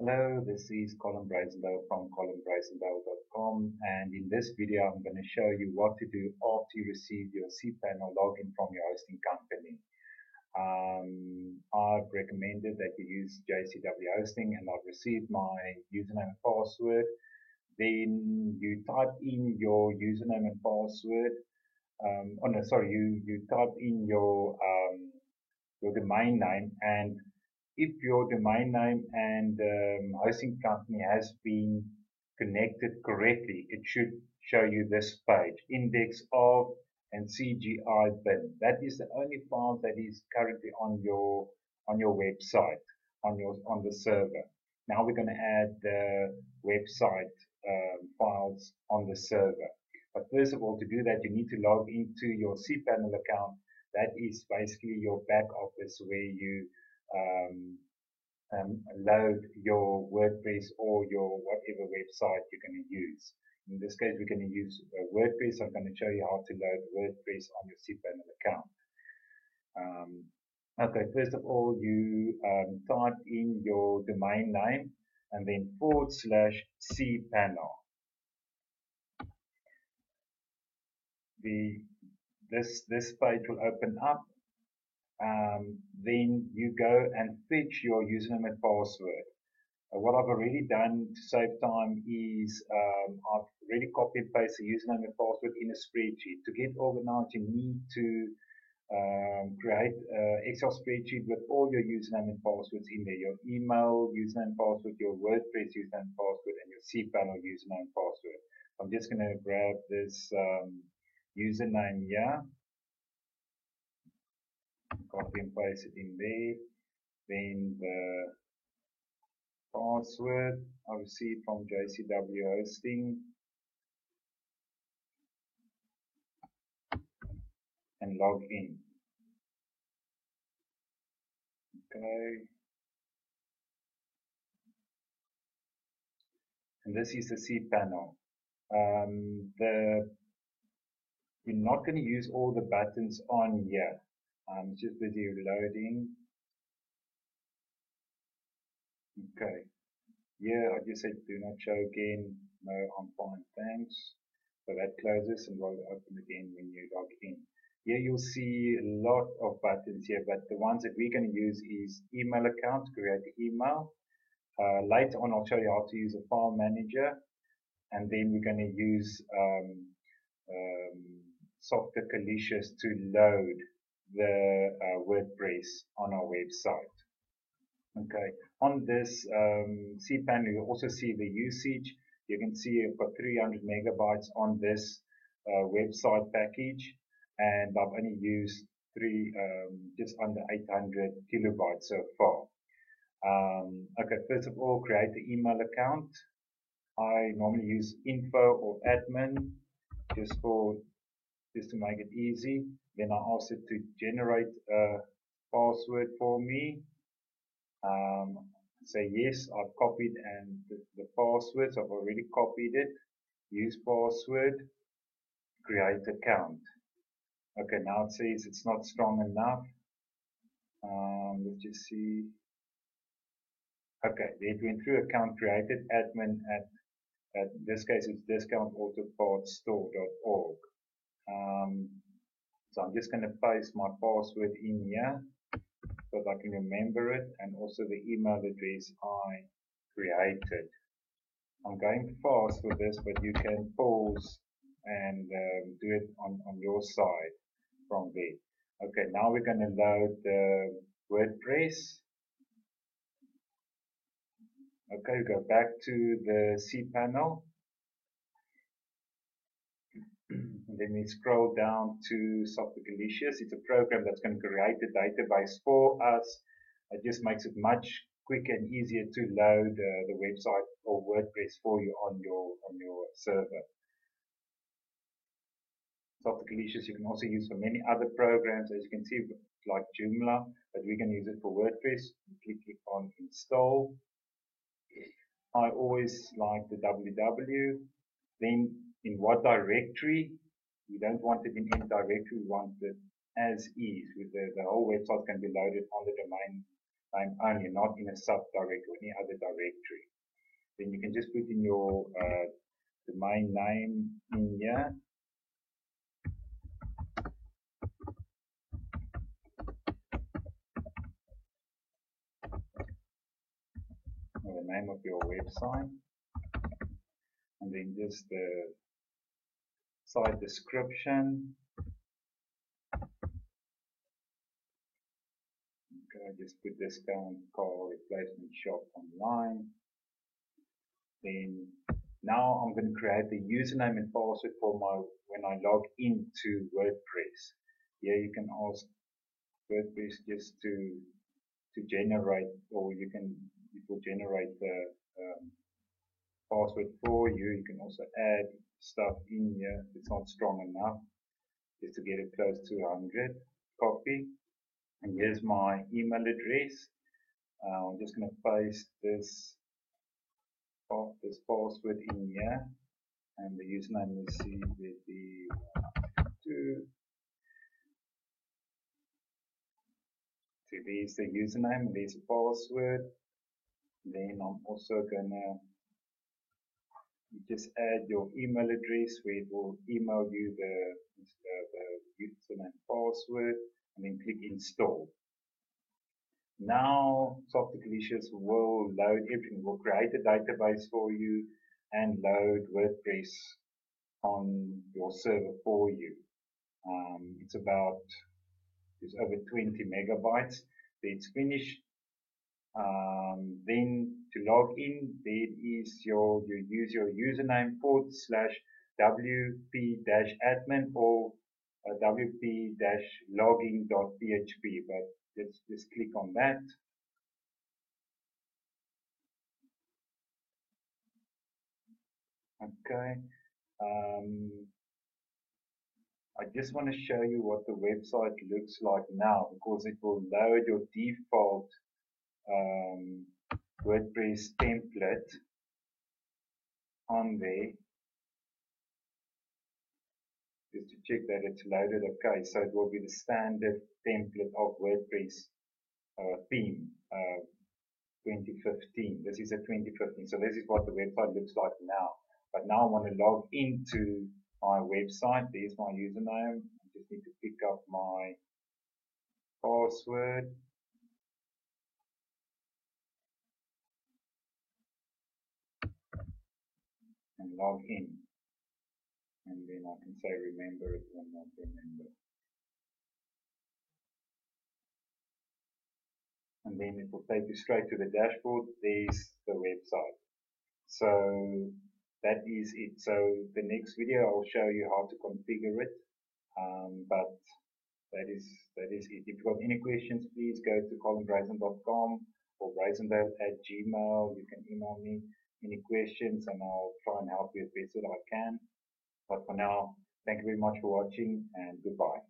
Hello, this is Colin Brazendale from colinbrazendale.com and in this video I'm going to show you what to do after you receive your cPanel login from your hosting company. Um, I've recommended that you use JCW hosting and I've received my username and password. Then you type in your username and password. Um, oh no, sorry, you, you type in your um, your domain name and if your domain name and um, hosting company has been connected correctly, it should show you this page, index of and CGI bin. That is the only file that is currently on your on your website, on your on the server. Now we're going to add the website um, files on the server. But first of all, to do that, you need to log into your cPanel account. That is basically your back office where you um, um, load your WordPress or your whatever website you're going to use. In this case, we're going to use uh, WordPress. I'm going to show you how to load WordPress on your cPanel account. Um, okay, first of all, you um, type in your domain name and then forward slash cPanel. The this this page will open up um, then you go and fetch your username and password. Uh, what I've already done to save time is um, I've already copied and pasted the username and password in a spreadsheet. To get organized, you need to um, create an Excel spreadsheet with all your username and passwords in there. Your email, username, and password, your WordPress username, and password, and your cPanel username, and password. I'm just going to grab this um, username here copy and paste it in there. Then the password I received from JCW hosting and log in. Okay. And this is the cPanel. Um, the you're not going to use all the buttons on here. I'm just busy loading. Okay. Yeah, I just said do not show again. No, I'm fine, thanks. So that closes and will open again when you log in. Here you'll see a lot of buttons here, but the ones that we're going to use is email account, create email. Uh, later on, I'll show you how to use a file manager. And then we're going to use um, um, Softaculous to load the uh, WordPress on our website. Okay, on this um, cPanel, you also see the usage. You can see I've got 300 megabytes on this uh, website package, and I've only used three, um, just under 800 kilobytes so far. Um, okay, first of all, create the email account. I normally use info or admin just for just to make it easy. Then I asked it to generate a password for me. Um, say yes, I've copied and the, the passwords, I've already copied it. Use password, create account. Okay, now it says it's not strong enough. Um, let's just see. Okay, it went through account created admin at, at this case it's discountautopartsstore.org. Um, so I'm just going to paste my password in here so that I can remember it and also the email address I created. I'm going fast with this, but you can pause and um, do it on, on your side from there. Okay, now we're going to load the WordPress. Okay, go back to the cPanel then we scroll down to Software Softaculous. It's a program that's going to create the database for us. It just makes it much quicker and easier to load uh, the website or WordPress for you on your on your server. Softaculous you can also use for many other programs, as you can see, like Joomla, but we can use it for WordPress. Click, click on install. I always like the www. Then in what directory we don't want it in any directory, we want it as is. The, the whole website can be loaded on the domain name only, not in a subdirectory or any other directory. Then you can just put in your uh, domain name in here. The name of your website and then just the site description I just put discount car replacement shop online. Then now I'm going to create the username and password for my when I log into WordPress. Here you can ask WordPress just to to generate or you can it will generate the um, password for you. You can also add stuff in here if it's not strong enough just to get it close to 100. Copy. And here's my email address. Uh, I'm just going to paste this this password in here. And the username is cvd2 so there's the username there's a password. Then I'm also gonna just add your email address where it will email you the, the, username password and then click install. Now Softaculous will load everything, will create a database for you and load WordPress on your server for you. Um, it's about it's over 20 megabytes. It's finished. Um, then to log in, there is your you use your username forward slash wp-admin or uh, wp-login.php, but let's just click on that. Okay. Um, I just want to show you what the website looks like now because it will load your default um, WordPress template on there just to check that it's loaded okay. So it will be the standard template of WordPress uh, theme uh, 2015. This is a 2015. So this is what the website looks like now. But now I want to log into my website. There's my username. I just need to pick up my password. Log in and then I can say remember it or not remember. And then it will take you straight to the dashboard. There's the website. So that is it. So the next video I'll show you how to configure it. Um, but that is that is it. If you've got any questions, please go to colinbrazen.com or brazendale at gmail. You can email me any questions and I'll try and help you as best that I can. But for now, thank you very much for watching and goodbye.